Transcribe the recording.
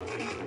Thank you.